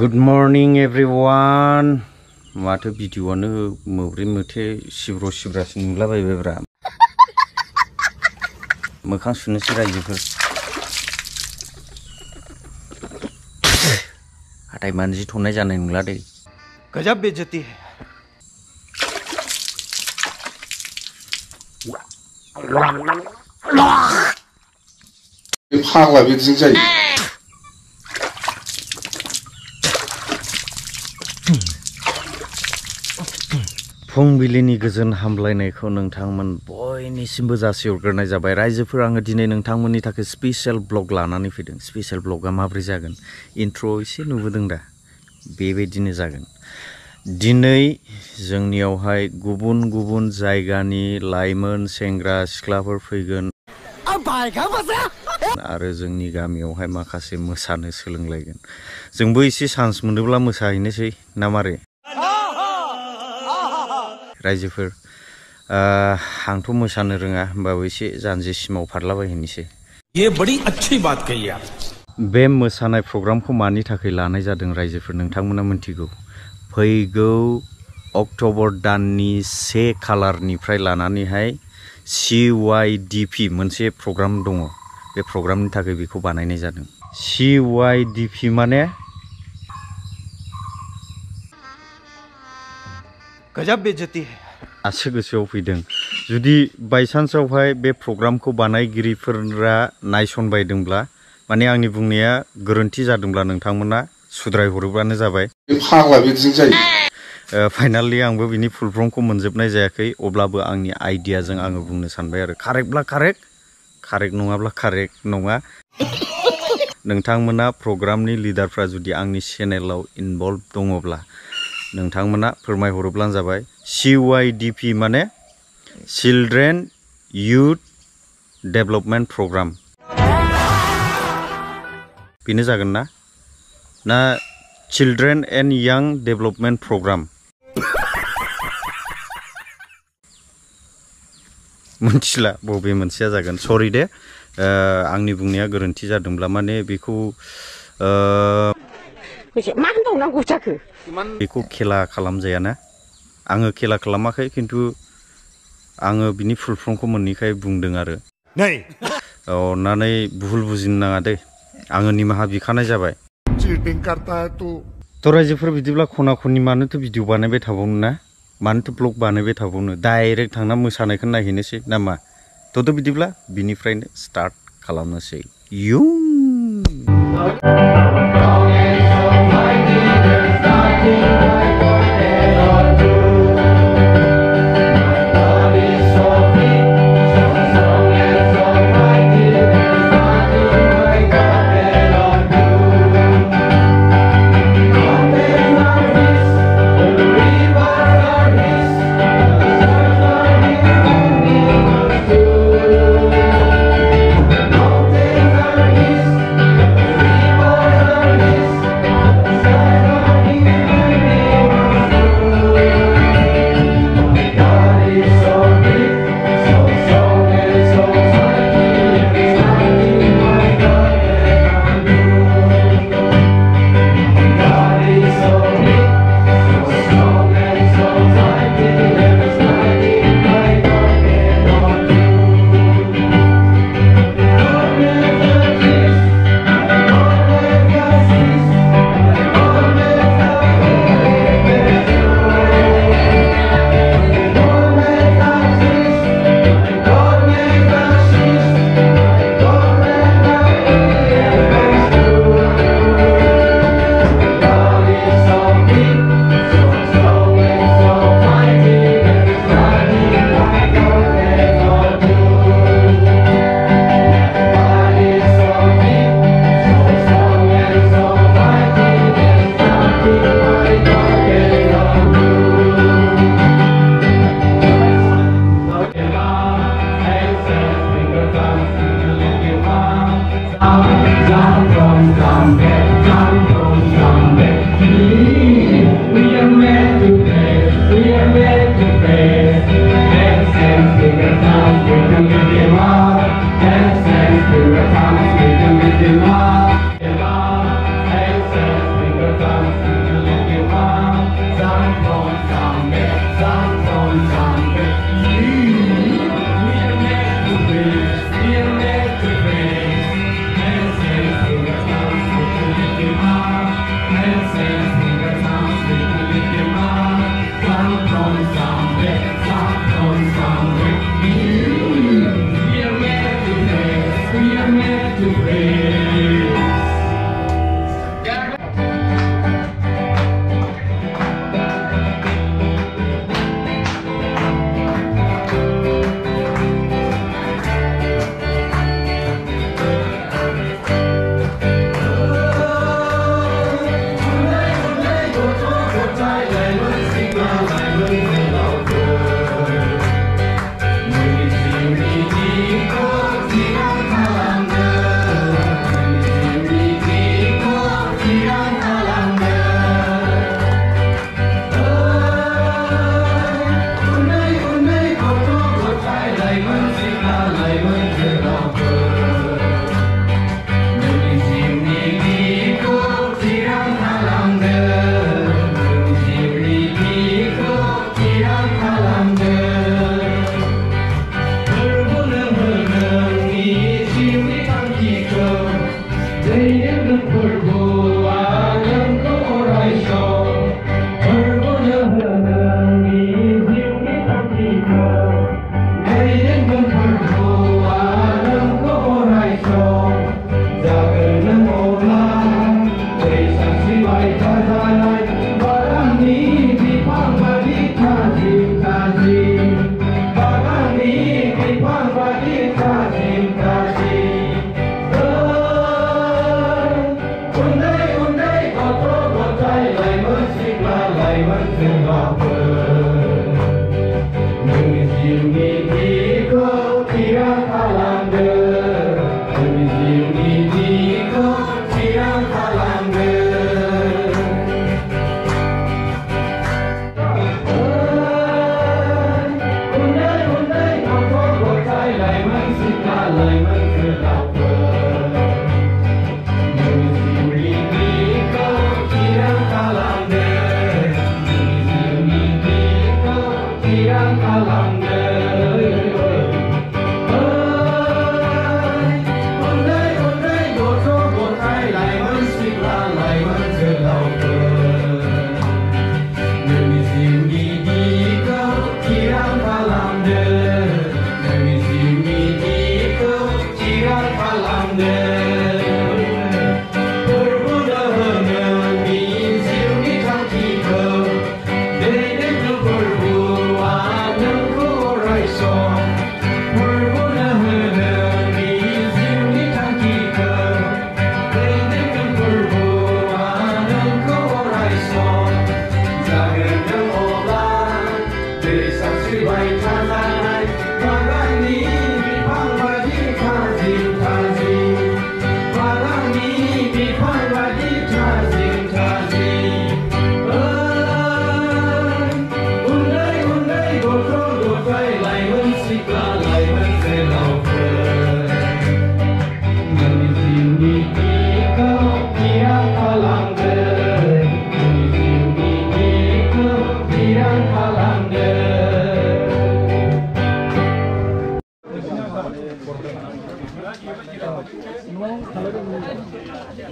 Good morning everyone माथो भिडिअ'आनो मोब्रै मोथे सिब्र' सिब्रासो नुलाबायबायब्रा मोखां सुनोसै रायजोफोर। हाथाय मानजिथ'नाय जानाय नंला दै। गजब बेइज्जती है। फाग्ला बिदिजों जायो। फुंबिलिनि गोजोन हामलायनायखौ नोंथांमोन बयनिसिमबो जासिहरग्रोनाय जाबाय रायजोफोर आङो दिनै नोंथांमोननि थाखाय स्पेसियेल ब्लग लानानै फैदों स्पेसियेल ब्लगा माबोरै जागोन इन्ट्र' एसे नुबोदों दा बेबायदिनो जागोन दिनै जोंनियावहाय गुबुन गुबुन जायगानि लाइमोन सेंग्रा सिख्लाफोर फैगोन आरो जोंनि गामियावहाय माखासे मोसानो सोलोंलायगोन जोंबो एसे चान्स मोनोब्ला मोसाहैनोसै ना मारै रायजोफोर आंथ' मोसानो रोङा होमबाबो एसे जानजिसिमाव फारलाबायहैनोसै। ये बड़ी अच्छी बात कही आप। बे मोसानाय प्रग्रामखौ मानि थाखाय लानाय जादों रायजोफोर? नोंथांमोना मिथिगौ फैगौ अक्ट'बर दाननि से खालारनिफ्राय लानानैहाय सि वाइ डि पि मोनसे प्रग्राम दङ। बे प्रग्रामनि थाखाय बेखौ बानायनाय जादों। सि वाइ डि पि माने गजब बेइज्जती है दासो गोसोआव फैदों जुदि बायसान्सआवहाय बे प्रग्रामखौ बानायगिरिफोरा नायसनबायदोंब्ला माने आंनि बुंनाया गोरोन्थि जादोंब्ला नोंथांमोना सुद्रायहरोब्लानो जाबाय बे फाग्ला बिदिजों जायो फाइनालि आंबो बिनि फुल फर्मखौ मोनजोबनाय जायाखै अब्लाबो आंनि आइडियाजों आङो बुंनो सानबाय आरो कारेक्टब्ला कारेक्ट कारेक्ट नङाब्ला कारेक्ट नङा नोंथांमोना प्रग्रामनि लिडारफ्रा जुदि आंनि चेनेलाव इनभल्भ दङब्ला नोंथांमोना फोरमायहरोब्लानो जाबाय सि वाइ डि पि माने चिलड्रेन इयुथ डेभेलपमेन्ट प्रग्राम बेनो जागोन ना ना चिलड्रेन एन्ड यां डेभेलपमेन्ट प्रग्राम मोनथिला बबे मोनसेया जागोन सरि दे ओ, आंनि बुंनाया गोरोन्थि जादोंब्ला माने बेखौ ओ, एसे मा होनबावनांगौ जाखो बेखौ खेला खालामजायाना आङो खेला खालामाखै खिन्थु आङो बिनि फुल फर्मखौ मोनैखाय बुंदों आरो अननानै भुल बुजिनो नाङा दै आङो निमाहा बिखानाय जाबाय चीटिंग करता है तू थ' रायजोफोर बिदिब्ला खना खनि मानोथो भिडिअ बानायबाय थाबावनो ना मानोथो ब्लग बानायबाय थाबावनो डाइरेक्ट थांना मोसानायखौ नायहैनोसै नामा थ'थ' बिदिब्ला बिनिफ्रायनो स्टार्ट खालामनोसै इयुं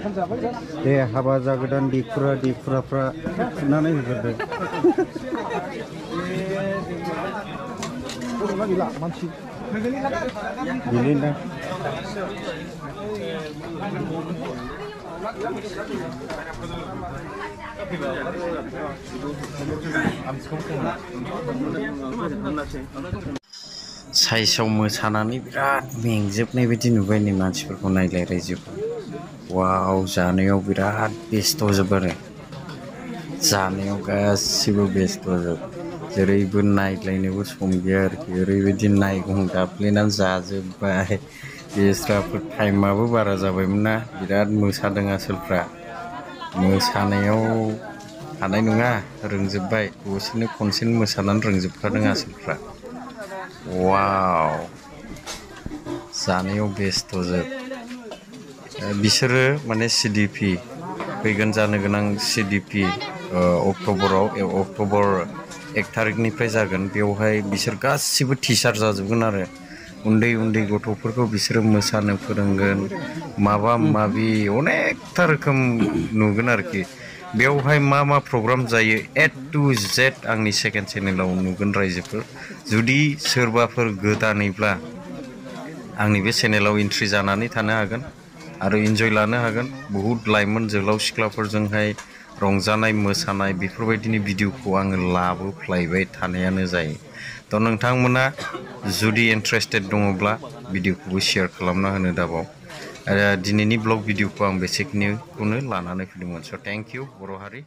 दे हाबा जागोदान दिखुरा दिखुराफ्रा खुरनानै होग्रोदो बिदिनो साइसआव मोसानानै बिराद मेंजोबनाय बायदि नुबाय नै मानसिफोरखौ नायलाय रायजोखौ वाव जानायाव बिराद बेस्थ' जोब आरो जानायाव गासिबो बेस्थ' जोब जेरैबो नायलायनोबो सम गैया आरोखि ओरैबायदि नायगं गाफ्लेनानै जाजोब्बाय बेस्राफोर टाइमाबो बारा जाबायमोन ना बिराद मोसादों आसोलफ्रा मोसानायाव हानाय नङा रोंजोब्बाय दसेनो खनसेनो मोसानानै रोंजोबखादों आसोलफ्रा वाव जानायाव बेस्थ' जोब बिसोरो माने सि डि पि फैगोन जानो गोनां सि डि पि अक्ट'बराव अक्ट'बर एक थारिखनिफ्राय जागोन। बेवहाय बिसोर गासिबो टिचार जाजोबगोन आरो। उन्दै उन्दै गथ'फोरखौ बिसोरो मोसानो फोरोंगोन। माबा माबि अनेकथा रोखोम नुगोन आरोखि। बेवहाय मा मा प्रग्राम जायो ए टु जेड आंनि सेकेन्ड चेनेलाव नुगोन रायजोफोर। जुदि सोरबाफोर गोदानैब्ला आंनि बे चेनेलाव एन्ट्रि जानानै थानो हागोन। आरो इन्जय लानो हागोन बहुद लाइमोन जोहोलाव सिख्लाफोरजोंहाय रंजानाय मोसानाय बेफोरबायदिनि भिडिअखौ आङो लाबोफ्लायबाय थानायानो जायो थ' नोंथांमोना जुदि इन्ट्रेस्टेड दङब्ला भिडिअखौबो शेयार खालामना होनो दाबाव आरो दिनैनि ब्लग भिडिअखौ आं बेसेखिनिखौनो लानानै फैदोंमोन स' थेंक इउ बर' हारि